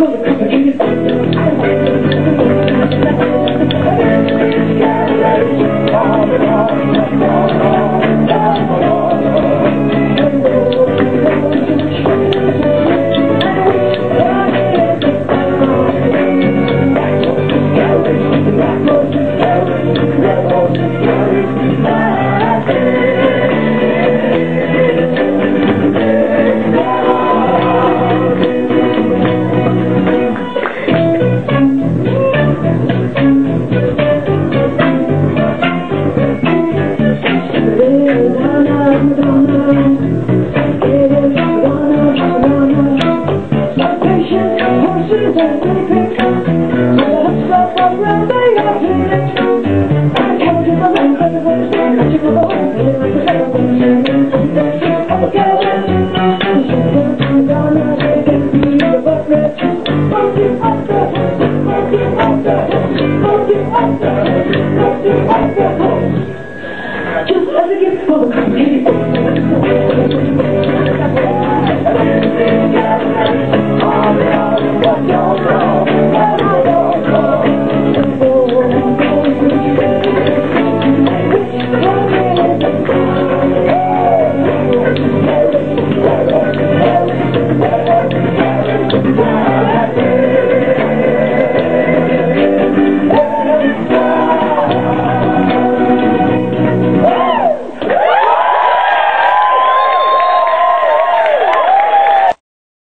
そ。Just as a gift the